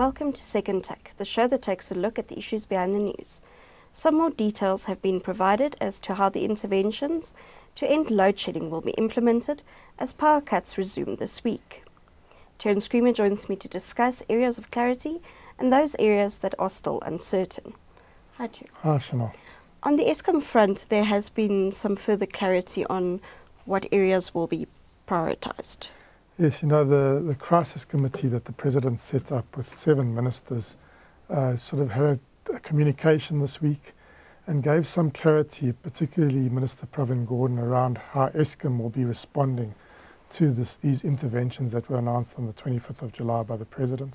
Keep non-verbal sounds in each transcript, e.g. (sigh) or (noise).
Welcome to Second Take, the show that takes a look at the issues behind the news. Some more details have been provided as to how the interventions to end load shedding will be implemented as power cuts resume this week. Terence Creamer joins me to discuss areas of clarity and those areas that are still uncertain. Hi, Terence. Hi, Chanel. On the Eskom front, there has been some further clarity on what areas will be prioritised. Yes, you know, the, the crisis committee that the President set up with seven ministers uh, sort of had a, communication this week and gave some clarity, particularly Minister Pravin Gordhan, around how Eskom will be responding to this, these interventions that were announced on the 25th of July by the President.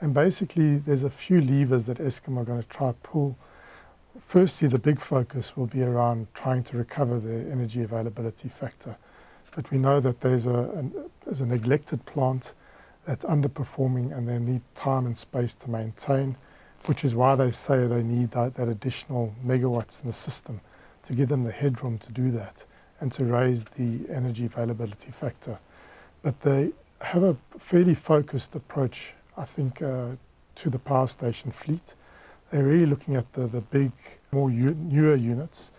And basically, there's a few levers that Eskom are going to try to pull. Firstly, the big focus will be around trying to recover the energy availability factor but we know that there's a, an, there's a neglected plant that's underperforming and they need time and space to maintain, which is why they say they need that, that additional megawatts in the system to give them the headroom to do that and to raise the energy availability factor. But they have a fairly focused approach, I think, uh, to the power station fleet. They're really looking at the, the big, more newer units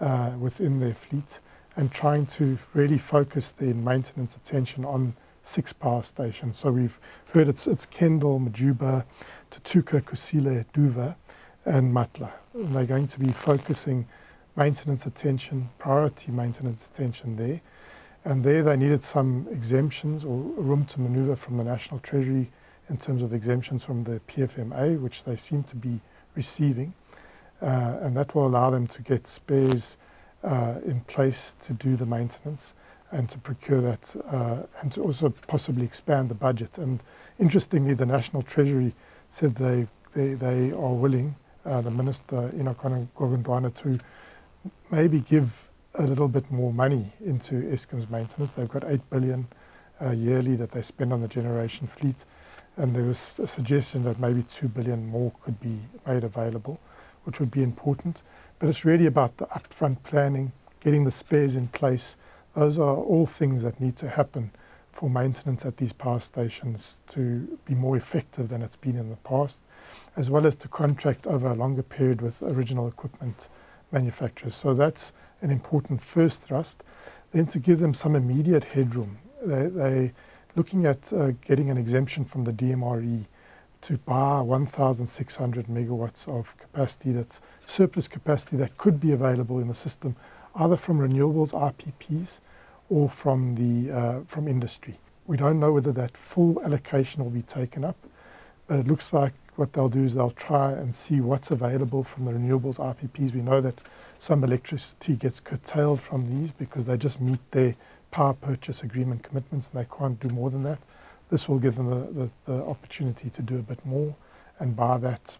uh, within their fleet and trying to really focus the maintenance attention on six power stations. So we've heard it's, it's Kendal, Majuba, Tutuka, Kusile, Duvha, and Matla. And they're going to be focusing maintenance attention, priority maintenance attention there. And there they needed some exemptions or room to maneuver from the National Treasury in terms of exemptions from the PFMA, which they seem to be receiving. Uh, and that will allow them to get spares uh, in place to do the maintenance and to procure that uh, and to also possibly expand the budget. And interestingly, the National Treasury said they, they, they are willing, uh, the Minister, Enoch Godongwana, to maybe give a little bit more money into Eskom's maintenance. They've got 8 billion uh, yearly that they spend on the generation fleet. And there was a suggestion that maybe 2 billion more could be made available, which would be important. But it's really about the upfront planning, getting the spares in place. Those are all things that need to happen for maintenance at these power stations to be more effective than it's been in the past, as well as to contract over a longer period with original equipment manufacturers. So that's an important first thrust. Then to give them some immediate headroom. They, they looking at uh, getting an exemption from the DMRE to buy 1,600 megawatts of capacity that's surplus capacity that could be available in the system, either from renewables IPPs or from, the, uh, from industry. We don't know whether that full allocation will be taken up, but it looks like what they'll do is they'll try and see what's available from the renewables IPPs. We know that some electricity gets curtailed from these because they just meet their power purchase agreement commitments and they can't do more than that. This will give them the, the, the opportunity to do a bit more and buy that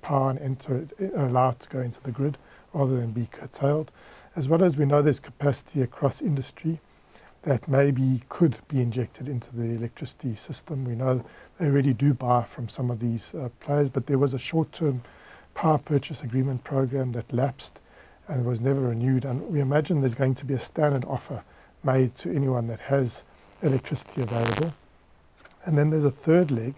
power and enter it, allow it to go into the grid rather than be curtailed. As well as we know there's capacity across industry that maybe could be injected into the electricity system. We know they already do buy from some of these uh, players, but there was a short-term power purchase agreement program that lapsed and was never renewed. And we imagine there's going to be a standard offer made to anyone that has electricity available. And then there's a third leg,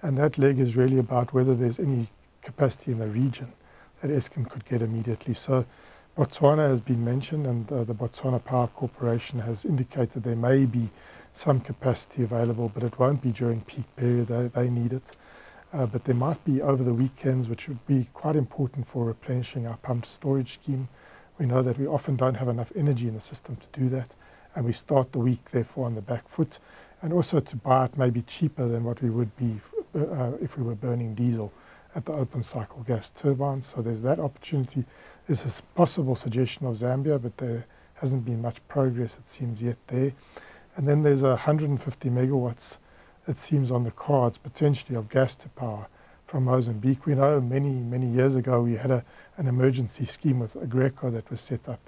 and that leg is really about whether there's any capacity in the region that Eskom could get immediately. So Botswana has been mentioned, and uh, the Botswana Power Corporation has indicated there may be some capacity available, but it won't be during peak period. They, they need it. Uh, but there might be over the weekends, which would be quite important for replenishing our pumped storage scheme. We know that we often don't have enough energy in the system to do that, and we start the week, therefore, on the back foot and also to buy it maybe cheaper than what we would be uh, if we were burning diesel at the open cycle gas turbines. So there's that opportunity. There's a possible suggestion of Zambia, but there hasn't been much progress, it seems, yet there. And then there's 150 megawatts, it seems, on the cards, potentially of gas to power from Mozambique. We know many, many years ago we had a, an emergency scheme with Aggreko that was set up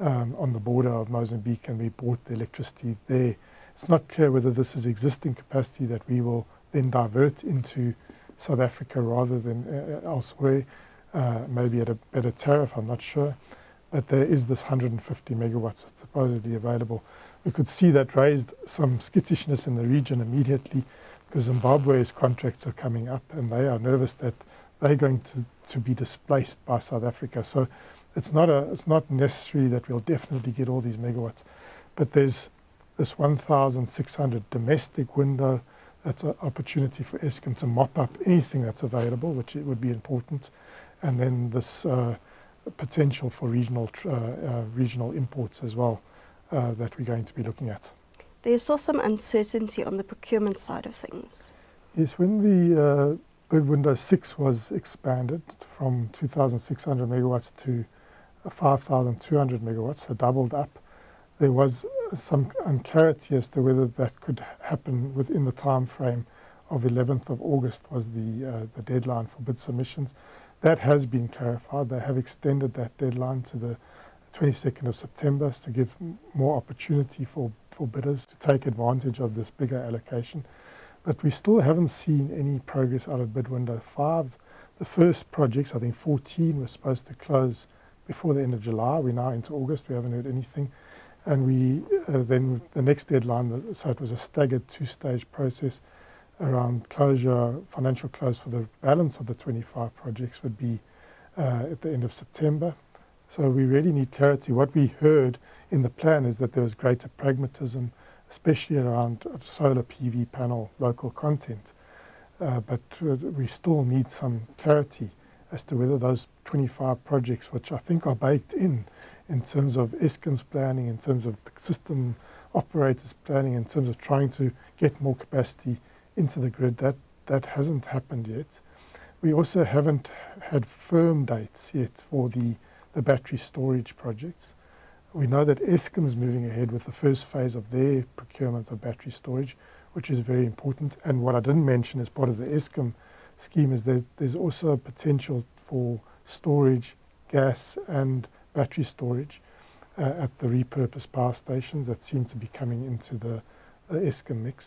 um, on the border of Mozambique, and we bought the electricity there it's not clear whether this is existing capacity that we will then divert into South Africa rather than uh, uh, elsewhere, uh, maybe at a better tariff, I'm not sure. But there is this 150 megawatts supposedly available. We could see that raised some skittishness in the region immediately because Zimbabwe's contracts are coming up and they are nervous that they're going to, to be displaced by South Africa. So it's not, a, it's not necessary that we'll definitely get all these megawatts, but there's this 1,600 domestic window. That's an opportunity for Eskom to mop up anything that's available, which it would be important. And then this uh, potential for regional, uh, uh, regional imports as well uh, that we're going to be looking at. There's still some uncertainty on the procurement side of things. Yes, when the uh, Bid Window 6 was expanded from 2,600 megawatts to 5,200 megawatts, so doubled up, there was some unclarity as to whether that could happen within the time frame of 11th of August was the, uh, the deadline for bid submissions. That has been clarified. They have extended that deadline to the 22nd of September to give more opportunity for, for bidders to take advantage of this bigger allocation. But we still haven't seen any progress out of bid window 5. The first projects, I think 14, were supposed to close before the end of July. We're now into August. We haven't heard anything. And we uh, then the next deadline, so it was a staggered two-stage process around closure, financial close for the balance of the 25 projects would be uh, at the end of September. So we really need clarity. What we heard in the plan is that there was greater pragmatism, especially around solar PV panel local content. Uh, but uh, we still need some clarity as to whether those 25 projects, which I think are baked in, in terms of Eskom's planning, in terms of system operators planning, in terms of trying to get more capacity into the grid. That, that hasn't happened yet. We also haven't had firm dates yet for the, the battery storage projects. We know that Eskom is moving ahead with the first phase of their procurement of battery storage, which is very important. And what I didn't mention as part of the Eskom scheme is that there's also potential for storage, gas and battery storage uh, at the repurposed power stations that seem to be coming into the, the Eskom mix.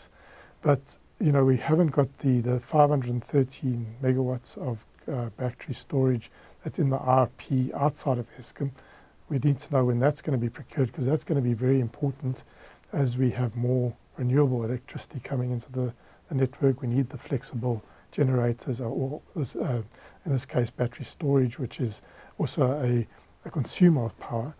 But you know, we haven't got the, the 513 megawatts of uh, battery storage that's in the RP outside of Eskom. We need to know when that's going to be procured because that's going to be very important as we have more renewable electricity coming into the, the network. We need the flexible generators, or, uh, in this case, battery storage, which is also a a consumer of power,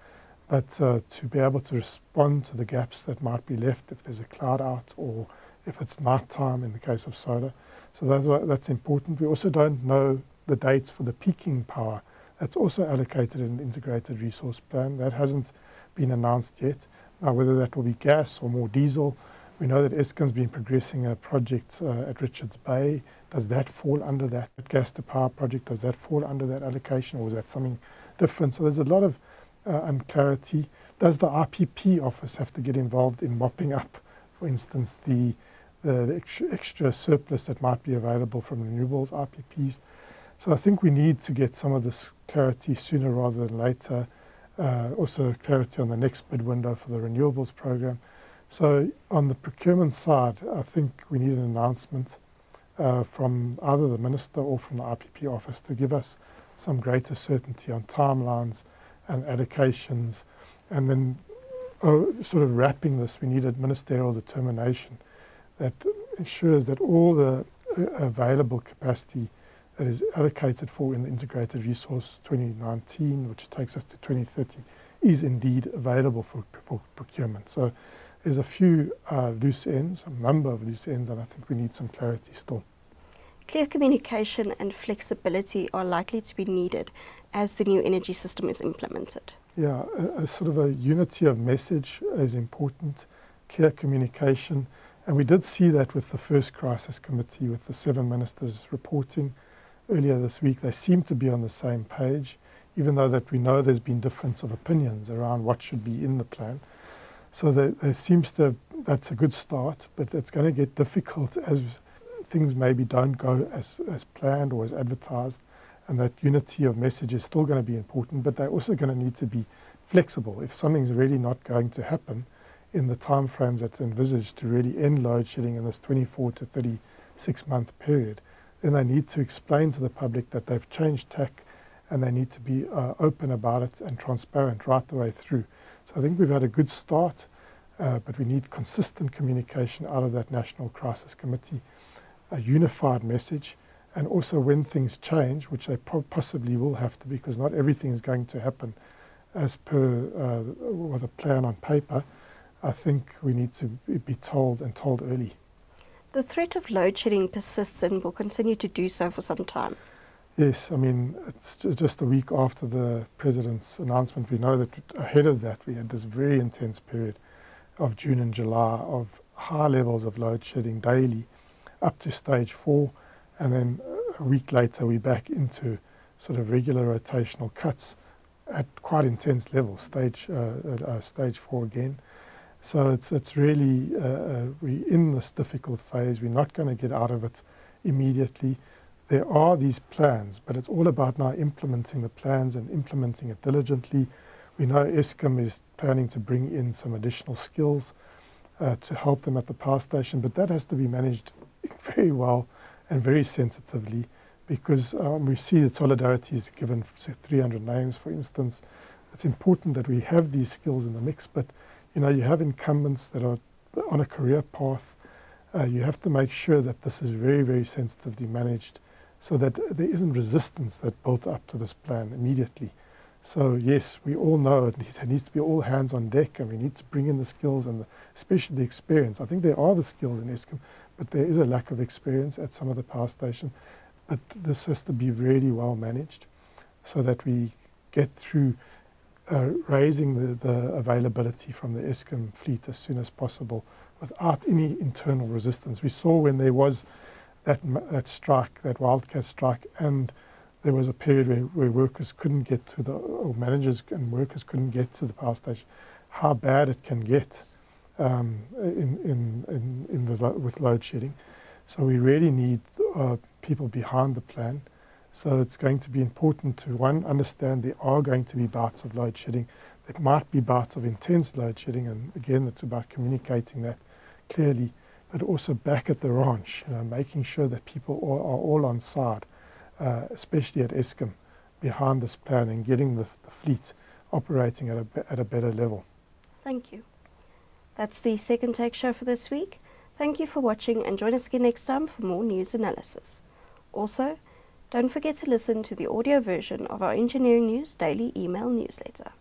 but uh, to be able to respond to the gaps that might be left if there's a cloud out or if it's night time in the case of solar. So that's, that's important. We also don't know the dates for the peaking power. That's also allocated in the integrated resource plan. That hasn't been announced yet. Now, whether that will be gas or more diesel, we know that Eskom's been progressing a project uh, at Richards Bay. Does that fall under that gas to power project? Does that fall under that allocation, or is that something different. So there's a lot of uh, unclarity. Does the IPP office have to get involved in mopping up, for instance, the, the, extra, surplus that might be available from renewables IPPs? So I think we need to get some of this clarity sooner rather than later. Uh, also clarity on the next bid window for the renewables program. So on the procurement side, I think we need an announcement uh, from either the minister or from the IPP office to give us some greater certainty on timelines and allocations. And then oh, sort of wrapping this, we need a ministerial determination that ensures that all the uh, available capacity that is allocated for in the integrated resource 2019, which takes us to 2030, is indeed available for, for procurement. So there's a few uh, loose ends, a number of loose ends, and I think we need some clarity still. Clear communication and flexibility are likely to be needed as the new energy system is implemented. Yeah, a, a sort of a unity of message is important, clear communication, and we did see that with the first crisis committee with the seven ministers reporting earlier this week. They seem to be on the same page, even though that we know there's been difference of opinions around what should be in the plan. So there, there seems to, that's a good start, but it's going to get difficult as things maybe don't go as, as planned or as advertised, and that unity of message is still going to be important, but they're also going to need to be flexible. If something's really not going to happen in the time frames that's envisaged to really end load shedding in this 24 to 36 month period, then they need to explain to the public that they've changed tack and they need to be uh, open about it and transparent right the way through. So I think we've had a good start, uh, but we need consistent communication out of that National Crisis Committee a unified message, and also when things change, which they possibly will have to, because not everything is going to happen as per uh, what a plan on paper, I think we need to be told and told early. The threat of load shedding persists and will continue to do so for some time. Yes, I mean, it's just a week after the President's announcement. We know that ahead of that, we had this very intense period of June and July of high levels of load shedding daily up to stage four. And then a week later, we're back into sort of regular rotational cuts at quite intense levels, stage, uh, uh, stage four again. So it's, it's really, uh, uh, we're in this difficult phase. We're not going to get out of it immediately. There are these plans, but it's all about now implementing the plans and implementing it diligently. We know Eskom is planning to bring in some additional skills uh, to help them at the power station, but that has to be managed very well and very sensitively because um, we see that solidarity is given say 300 names, for instance. It's important that we have these skills in the mix, but you know, you have incumbents that are on a career path. Uh, you have to make sure that this is very, very sensitively managed so that there isn't resistance that built up to this plan immediately. So yes, we all know it (laughs) needs, to be all hands on deck and we need to bring in the skills and the, especially the experience. I think there are the skills in Eskom, but there is a lack of experience at some of the power stations. But this has to be really well managed so that we get through uh, raising the, the availability from the Eskom fleet as soon as possible without any internal resistance. We saw when there was that, that strike, that wildcat strike, and there was a period where, where workers couldn't get to the, or managers and workers couldn't get to the power station, how bad it can get um, in, in, in, the, with load shedding. So we really need uh, people behind the plan. So it's going to be important to, one, understand there are going to be bouts of load shedding. There might be bouts of intense load shedding, and again, it's about communicating that clearly, but also back at the ranch, you know, making sure that people are, are all on side, uh, especially at Eskom, behind this plan and getting the, the fleet operating at a, at a better level. Thank you. That's the second take show for this week. Thank you for watching and join us again next time for more news analysis. Also, don't forget to listen to the audio version of our Engineering News daily email newsletter.